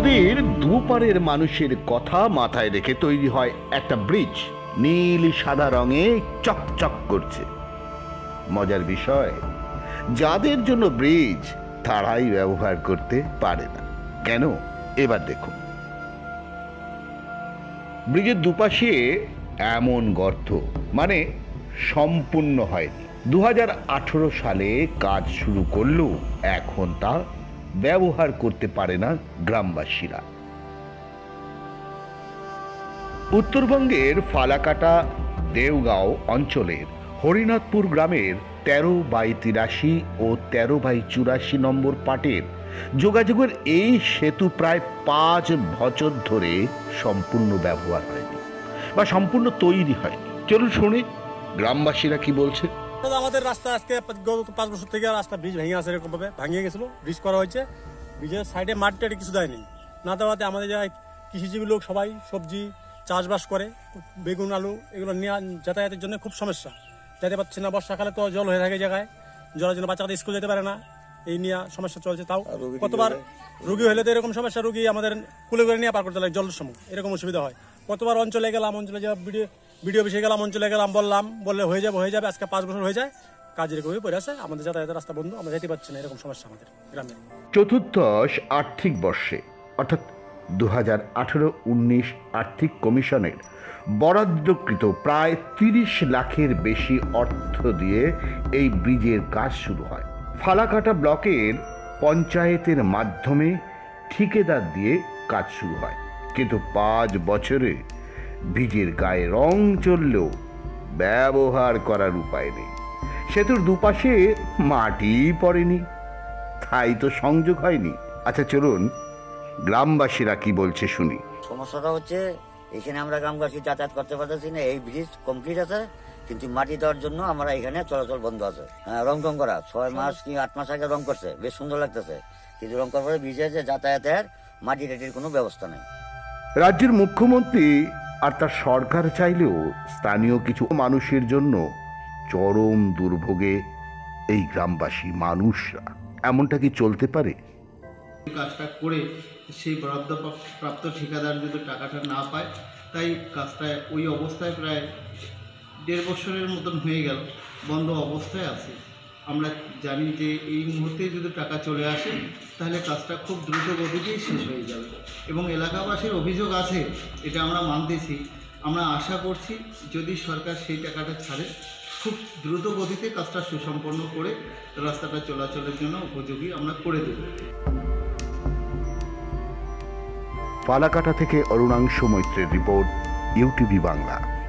নদীর দুপারের মানুষের কথা মাথায় রেখে তৈরি হয় একটা ব্রিজ। নীল সাদা রঙে চকচক করছে। মজার বিষয়, যাদের জন্য ব্রিজ তারাই ব্যবহার করতে পারে না। কেন? এবার দেখুন। ব্রিজের দুপাশে এমন গর্ত মানে সম্পূর্ণ হয়নি। দু হাজার আঠারো সালে কাজ শুরু করলেও এখন তা ব্যবহার করতে পারে না গ্রামবাসীরা। উত্তরবঙ্গের ফালাকাটা, দেওগাঁও অঞ্চলের হরিনাথপুর গ্রামের তেরো বাই তিরাশি ও তেরো বাই চুরাশি নম্বর পাটের যোগাযোগের এই সেতু প্রায় পাঁচ বছর ধরে সম্পূর্ণ ব্যবহার হয়নি বা সম্পূর্ণ তৈরি হয়নি। চলুন শুনি, গ্রামবাসীরা কি বলছে? আমাদের রাস্তা আজকে গত পাঁচ বছর থেকে রাস্তা ব্রিজ ভেঙে আসে এরকমভাবে ভাঙিয়ে গেছিল ব্রিজ করা হয়েছে। ব্রিজের সাইডে মাঠ টাটি কিছু দেয়নি। না দেওয়াতে আমাদের যারা কৃষিজীবী লোক সবাই সবজি চাষবাস করে বেগুন আলু এগুলো নিয়ে যাতায়াতের জন্য খুব সমস্যা। যেতে পারছে না বর্ষাকালে তো জল হয়ে থাকে জায়গায়। জলের জন্য বাচ্চারা স্কুল যেতে পারে না। এই নিয়ে সমস্যা চলছে তাও। কতবার রুগী হলে তো এরকম সমস্যা রুগী আমাদের কুলে করে নিয়ে পার করতে লাগে জলের সময়। এরকম অসুবিধা হয়। কতবার অঞ্চলে গেলাম অঞ্চলে যা ভিডিও ভিডিও অফিসে গেলাম, অঞ্চলে গেলাম, বললাম, বললে হয়ে যাবে হয়ে যাবে, আজকে পাঁচ বছর হয়ে যায়। কাজের এরকমই পড়ে আছে, আমাদের যাতায়াতের রাস্তা বন্ধ, আমরা যেতে পারছি না, এরকম সমস্যা আমাদের গ্রামে। চতুর্দশ আর্থিক বর্ষে, অর্থাৎ দু হাজার আঠেরো উনিশ আর্থিক কমিশনের বরাদ্দকৃত প্রায় তিরিশ লাখের বেশি অর্থ দিয়ে এই ব্রিজের কাজ শুরু হয়। ফালাকাটা ব্লকের পঞ্চায়েতের মাধ্যমে ঠিকাদার দিয়ে কাজ শুরু হয়। কিন্তু পাঁচ বছরে ব্রিজের গায়ে রং চললেও ব্যবহার করার উপায় নেই। সেতুর দুপাশে মাটি পড়েনি। তাই তো সংযোগ হয়নি। আচ্ছা চলুন গ্রামবাসীরা কি বলছে শুনি। সমস্যাটা হচ্ছে এখানে আমরা গ্রামবাসী যাতায়াত করতে পারতেছি না। এই ব্রিজ কমপ্লিট আছে কিন্তু মাটি দেওয়ার জন্য আমরা এখানে চলাচল বন্ধ আছে। হ্যাঁ, রং টং করা। ছয় মাস কি আট মাস আগে রং করছে। বেশ সুন্দর লাগতেছে। কিন্তু রং করার পরে ব্রিজে যে যাতায়াতের মাটি টাটির কোনো ব্যবস্থা নেই। রাজ্যের মুখ্যমন্ত্রী আর তার সরকার চাইলেও স্থানীয় কিছু মানুষের জন্য চরম দুর্ভোগে এই গ্রামবাসী মানুষরা। এমনটা কি চলতে পারে? কাজটা করে সেই বরাদ্দ প্রাপ্ত ঠিকাদার যদি টাকাটা না পায়, তাই কাজটা ওই অবস্থায় প্রায় দেড় বছরের মতন হয়ে গেল, বন্ধ অবস্থায় আছে। আমরা জানি যে এই মুহূর্তে যদি টাকা চলে আসে, তাহলে কাজটা খুব দ্রুত গতিতেই শেষ হয়ে যাবে। এবং এলাকাবাসীর অভিযোগ আছে, এটা আমরা মানতেছি। আমরা আশা করছি, যদি সরকার সেই টাকাটা ছাড়ে, খুব দ্রুত গতিতে কাজটা সুসম্পন্ন করে রাস্তাটা চলাচলের জন্য উপযোগী আমরা করে দেবো। ফালাকাটা থেকে অরুণাংশ মৈত্রের রিপোর্ট, ইউটিভি বাংলা।